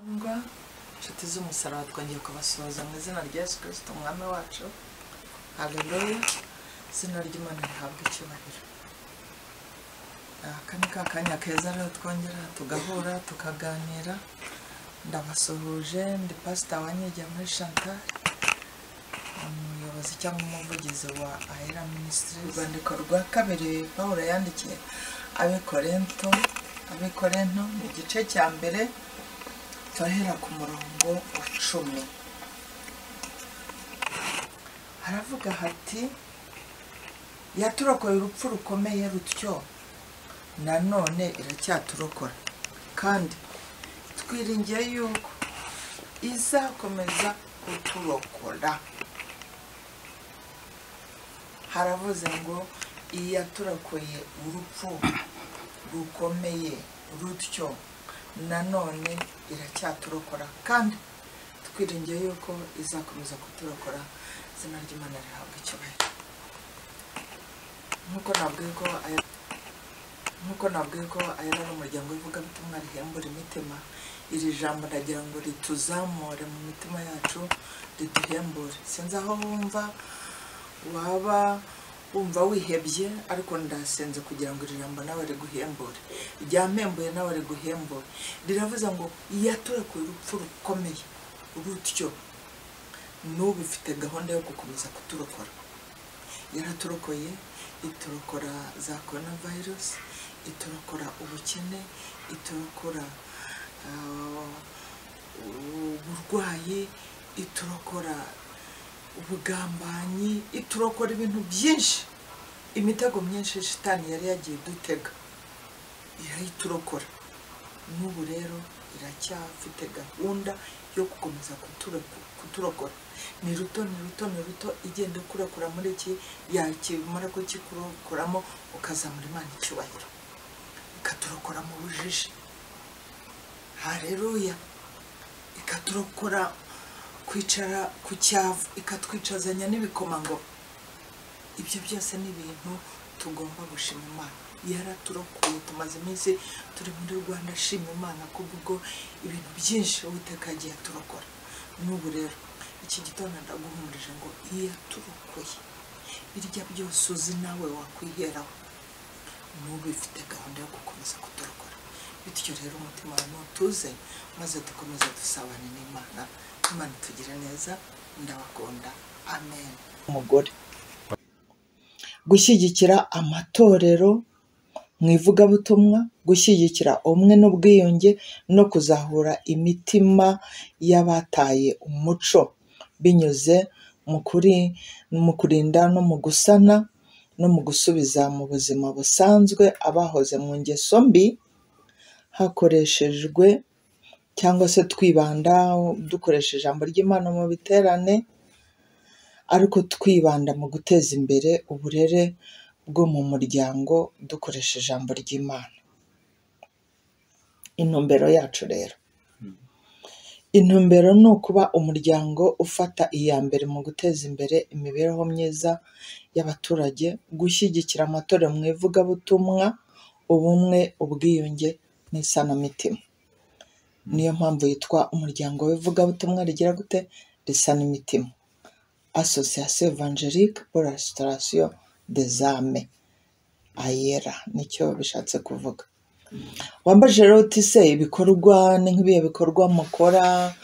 Bakundwa inshuti z'umusaraba twongeye kubasuhuza mu izina rya Yesu umwami wacu. Haleluya izina ry'Imana rihabwa icyubahiro. Aka ni ka kanya keza rero twongera tugahura tukaganira. Ndabasuhuje ndi pasita wanyigiye muri Chantal umuyobozi cyangwa umuvugizi wa ahera minisitiri urwandiko rwa kabiri pawulo yandikiye abikorento abikorento mu gice cya mbere turahera ku murongo wa cumi. Haravuga hati yaturokoye urupfu rukomeye rutyo nanone iracyaturokora kandi twiringiye yuko izakomeza kuturokora haravuze ngo iyaturokoye urupfu rukomeye rutyo nanone iracyaturokora. Kandi twiringiye yuko izakomeza kuturokora izina ry'imana rihabwa icyubahiro. Nk'uko nabwiye ko nk'uko nabwiye ko aya ari umuryango w'ivugabutumwa rihembura imitima iri jambo ndagira ngo rituzamure mu mitima yacu riduhembure sinzi aho wumva waba wumva wihebye ariko ndasenze kugira ngo iri jambo nawe riguhembure. Ryampembuye nawe riguhembure. Riravuze ngo yaturekuye urupfu rukomeye. Rutyo n'ubu ifite gahunda yo gukomeza kuturokora. Yaraturokoye iturokora za korona virusi iturokora ubukene iturokora ah, uburwayi iturokora ubugambanyi iturokora ibintu byinshi. Imitego myinshi shitani yari yagiye dutega. Irayiturokora n'ubu rero iracyafite gahunda yo gukomeza kuturoko- kuturokora. Ni ruto ni ruto ni ruto igenda ikurakura muri iki yakimara kukikurokoramo ukazamura imana icyubahiro. Ikaturokora mu bujiji hareruya ikaturokora kwicara ku cyavu ikatwicazanya n'ibikomangoma ibyo byose ni ibintu tugomba gushima imana. Yaraturokoye tumaze iminsi turi muri rwanda shima imana kubwo ibintu byinshi uwiteka yagiye n'ubu rero iki gitondo ndaguhumurije ngo yaturokoye birya byose uzi nawe wakwiheraho. N'ubu ifite gahunda yo gukomeza kuturokora. Bityo rero umutima wawe nutuze maze dukomeze dusabane n'imana. Imana itugire neza ndabakunda amen. Umugore. Gushyigikira amatorero mu ivugabutumwa gushyigikira ubumwe n'ubwiyunge no kuzahura imitima y'abataye umuco. Binyuze mu kurinda no mu gusana no mu gusubiza mu buzima busanzwe abahoze mu ngeso mbi hakoreshejwe cyangwa se twibanda dukoresha ijambo ry'imana mu biterane ariko twibanda mu guteza imbere uburere bwo mu muryango dukoresha ijambo ry'imana. Intumbero yacu rero. Intumbero ni ukuba umuryango ufata iya mbere mu guteza imbere imibereho myiza y'abaturage gushyigikira amatorero mu ivugabutumwa ubumwe ubwiyunge n'isanamitima niyo mpamvu yitwa umuryango w'ivugabutumwa rigira gute? Risana imitima association evangelique pour la restauration des âmes. Ayera ni cyo bishatse kuvuga. Wambaje rero uti se ibikorwa ni nk'ibihe bikorwa mukora?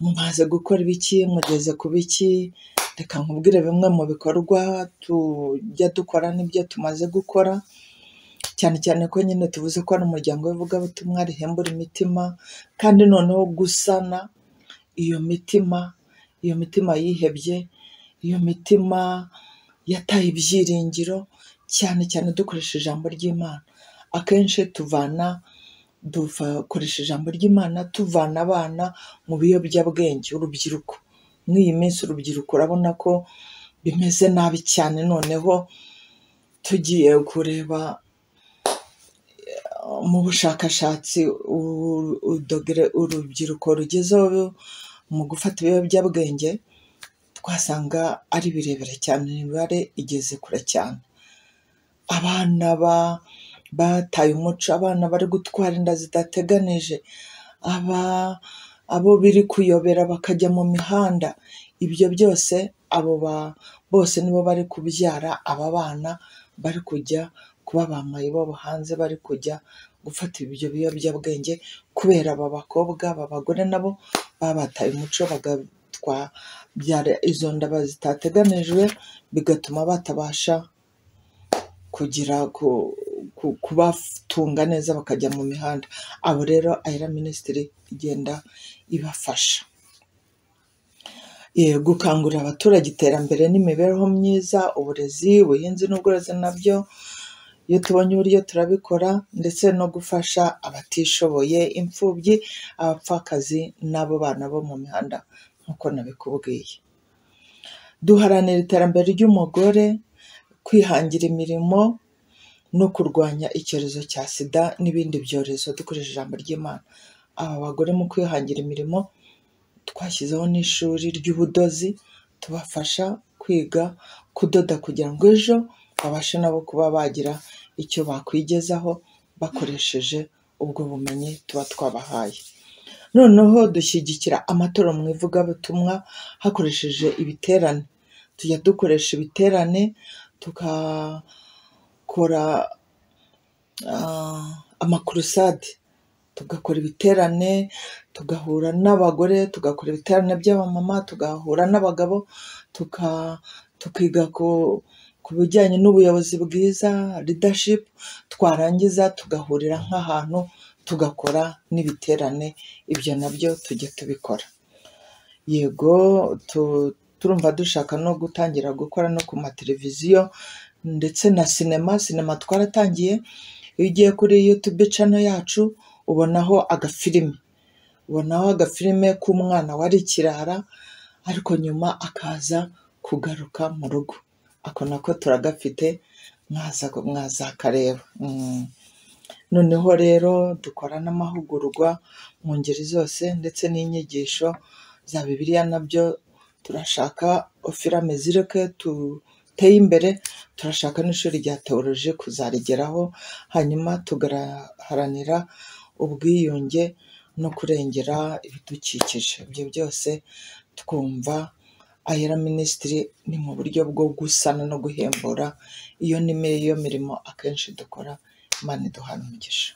Mumaze gukora ibiki? Mugeze ku biki? Reka nkubwire bimwe mu bikorwa tujya dukora n'ibyo tumaze gukora. Cyane cyane ko nyine tuvuze ko ari umuryango w'ivugabutumwa rihembura imitima kandi noneho gusana iyo mitima iyo mitima yihebye iyo mitima yataye ibyiringiro cyane cyane dukoresha ijambo ry'imana. Akenshi tuvana dukoresha ijambo ry'imana tuvana abana mu biyobyabwenge urubyiruko. Nk'iyi minsi urubyiruko urabona ko bimeze nabi cyane noneho tugiye kureba mu bushakashatsi urubyiruko rugezeho mu gufata ibiyobyabwenge twasanga ari birebire cyane imibare igeze kure cyane. Abana ba bataye umuco abana bari gutwara inda zidateganije abo biri kuyobera bakajya mu mihanda ibyo byose abo bose nibo bari kubyara aba bana bari kujya kuba ba mayibobo hanze bari kujya gufata ibyo biyobyabwenge kubera aba bakobwa aba bagore nabo babataye umuco bagatwabyara izo nda zitateganijwe bigatuma batabasha kugira ku- ku- kubatunga neza bakajya mu mihanda. Abo rero ayira minisitiri igenda ibafasha. Gukangurira abaturage iterambere n'imibereho myiza uburezi ubuhinzi n'ubworozi na byo iyo tubonye uburyo turabikora ndetse no gufasha abatishoboye imfubyi abapfakazi n'abo bana bo mu mihanda nk'uko nabikubwiye. Duharanira iterambere ry'umugore kwihangira imirimo no kurwanya icyorezo cya sida n'ibindi byorezo. Dukoresheje ijambo ry'imana. Aba bagore mu kwihangira imirimo twashyizeho n'ishuri ry'ubudozi tubafasha kwiga kudoda kugira ngo ejo babashe nabo kuba bagira icyo bakwigezaho bakoresheje ubwo bumenyi tuba twabahaye. Noneho dushyigikira amatora mu ivugabutumwa hakoresheje ibiterane. Tujya dukoresha ibiterane tugakora ah, amakurusade. Tugakora ibiterane tugahura n'abagore tugakora ibiterane by'abamama tugahura n'abagabo tukiga ku ku bijyanye n'ubuyobozi bwiza leadership twarangiza tugahurira nk'ahantu tugakora n'ibiterane ibyo na byo tujya tubikora. Yego tu- turumva dushaka no gutangira gukora no ku mateleviziyo ndetse na sinema sinema twaratangiye iyo ugiye kuri yutube cano yacu ubonaho agafilime ubonaho agafilime k'umwana wari ikirara ariko nyuma akaza kugaruka mu rugo. Ako nako turagafite mwaza mwazakareba Mm. noneho rero dukora n'amahugurwa mu ngeri zose ndetse n'inyigisho za bibiliya na byo turashaka ofirame zireke duteye imbere turashaka n'ishuri rya teoloji kuzarigeraho hanyuma tugaharanira ubwiyunge no kurengera ibidukikije ibyo byose twumva ayera minisitiri ni mu buryo bwo gusana no guhembura. Iyo ni yo mirimo akenshi dukora imana iduhana umugisha.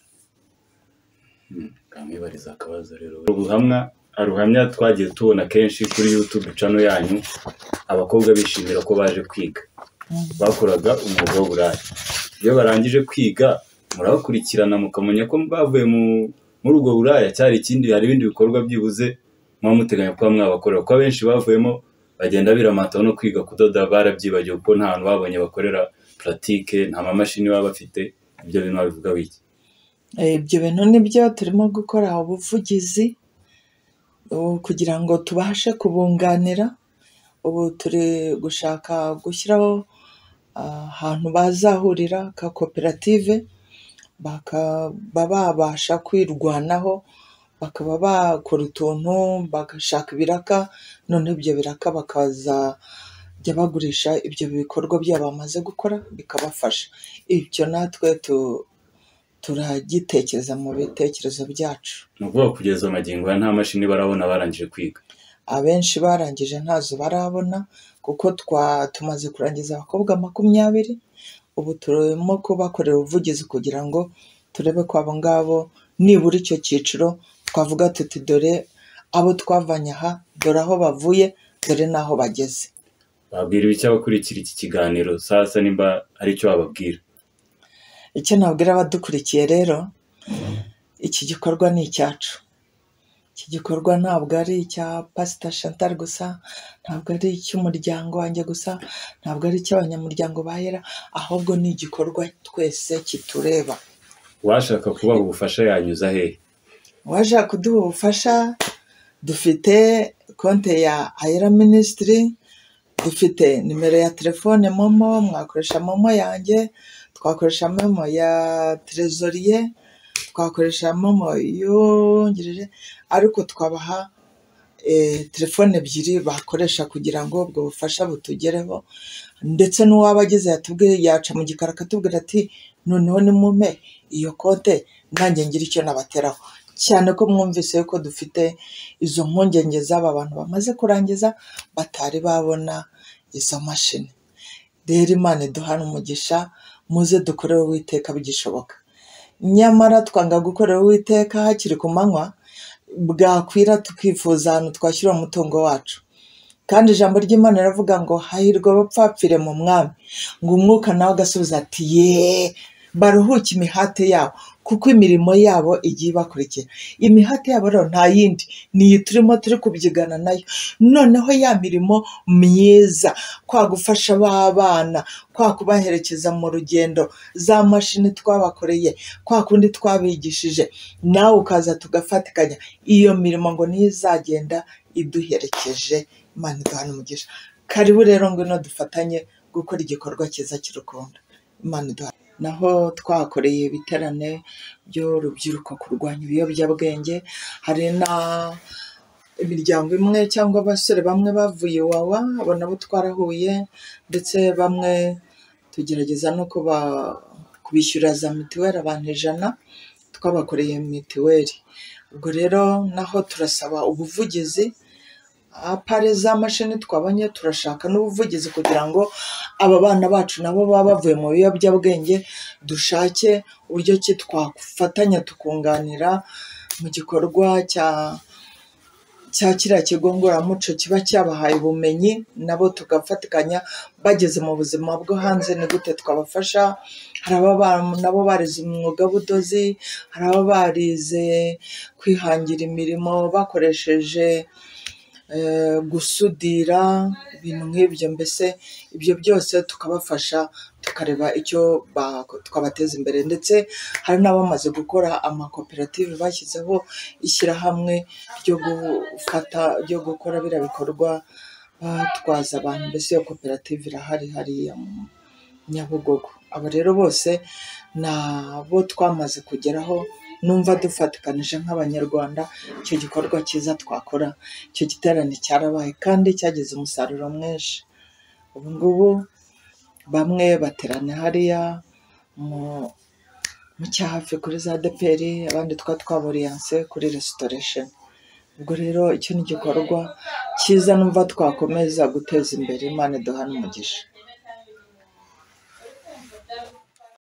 Kamwibariza akabazo rero. Ubuhamwa aruhamya twagiye tubona kenshi kuri youtube channel yanyu. Abakobwa bishimira ko baje kwiga. Bakoraga umwuga w'uburaya iyo barangije kwiga murabakurikirana mukamenya ko bavuye mu- muri ubwo buraya. Cyari ikindi hari ibindi bikorwa byibuze muba muteganya kuba mwabakorera. Kuko abenshi bavuyemo bagenda biramata no kwiga kudoda barabyibagiwe kuko nta hantu babonye bakorera puratike nta mamashini baba bafite ibyo bintu babivuga wiki? Eh, ibyo bintu ni byo turimo gukora ubuvugizi ubu kugira ngo tubashe kubunganira. Ubu turi gushaka gushyiraho ah, ahantu bazahurira ka koperative bakaba babasha kwirwanaho bakaba bakora utuntu bagashaka ibiraka noneho ibyo biraka bakazajya bagurisha ibyo bikorwa byabo bamaze gukora bikabafasha. Ibyo natwe tu- turagitekereza mu bitekerezo byacu. Ni ukuvuga kugeza amagingo ya nta mashini barabona barangije kwiga. Abenshi barangije ntazo barabona kuko twa tumaze kurangiza abakobwa makumyabiri ubu turimo kubakorera ubuvugizi kugira ngo turebe ko abo ngabo nibura icyo cyiciro twavuga tuti dore abo twavanye aha dore aho bavuye dore n'aho bageze. Babwira ibiki abakurikira iki kiganiro? Sasa nimba hari icyo bababwira icyo nabwira abadukurikiye rero iki gikorwa ni icyacu. Iki gikorwa ntabwo ari icya pasita chantal gusa ntabwo ari icy'umuryango wanjye gusa ntabwo ari icy'abanyamuryango bahera ahubwo ni igikorwa twese kitureba. Uwashaka kubaha ubufasha yanyuza hehe uwaje kuduha ubufasha dufite konti ya ayera minisitiri dufite nimero ya telefone momo mwakoresha momo yanjye twakoresha momo ya trezoriye twakoresha momo yongereje ariko twabaha eh, telefone ebyiri bakoresha kugira ngo ubwo bufasha butugereho ndetse n'uwaba ageze yatubwiye yaca mu gikari akatubwira ati noneho nimume iyo konte nanjye ngira icyo nabateraho. Cyane ko mwumvise yuko dufite izo mpungenge z'aba bantu bamaze kurangiza batari babona izo mashini. Rero imana iduhana umugisha muze dukorere uwiteka bigishoboka. Nyamara twanga gukorera uwiteka hakiri ku manywa bwakwira tukifuza ahantu twashyira umutungo wacu. Kandi ijambo ry'imana riravuga ngo hahirwa abapfapfire mu mwami. Ngo umwuka nawe agasubiza ati ye baruhuke imihate yabo. Kuko imirimo yabo igiye ibakurikira. Imihate yabo rero nta yindi. Ni iyi turimo turi kubyigana na yo. Noneho ya mirimo myiza kwa gufasha b'abana kwa kubaherekeza mu rugendo za mashini twabakoreye kwa kundi twabigishije nawe ukaza tugafatikanya. Iyo mirimo ngo niyo izagenda iduherekeje imana iduhana umugisha. Karibu rero ngwino dufatanye gukora igikorwa cyiza cy'urukundo. Imana iduha naho twakoreye ibiterane by'urubyiruko kurwanya ibiyobyabwenge. Hari na imiryango imwe cyangwa abasore bamwe bavuye iwawa abo nabo twarahuye ndetse bamwe tugerageza no kuba kubishyura za mituweli abantu ijana twabakoreye mituweli ubwo rero naho turasaba ubuvugizi apare za mashini twabonye turashaka n'ubuvugizi kugira ngo aba bana bacu nabo baba bavuye mu biyobyabwenge dushake uburyo ki twafatanya tukunganira mu gikorwa cya cya kiriya kigo ngororamuco kiba cyabahaye ubumenyi nabo tugafatikanya bageze mu buzima bwo hanze ni gute twabafasha? Hari nabo barize umwuga w'ubudozi hari ababa barize kwihangira imirimo bakoresheje gusudira ibintu nk'ibyo mbese ibyo byose tukabafasha tukareba icyo ba- twabateza imbere. Ndetse hari n'abamaze gukora amakoperative bashyizeho ishyirahamwe ryo gufata ryo gukora biriya bikorwa batwaza abantu mbese iyo koperative irahari hariya mu Nyabugogo. Abo rero bose ni abo twamaze kugeraho numva dufatikanije nk'abanyarwanda icyo gikorwa cyiza twakora icyo giterane cyarabaye kandi cyagize umusaruro mwinshi. Ubu ngubu bamwe baterana hariya mu mu cyahafi kuri za deperi abandi twa twaburiyanse kuri resitoresheni ubwo rero icyo ni igikorwa cyiza numva twakomeza guteza imbere imana iduhana umugisha.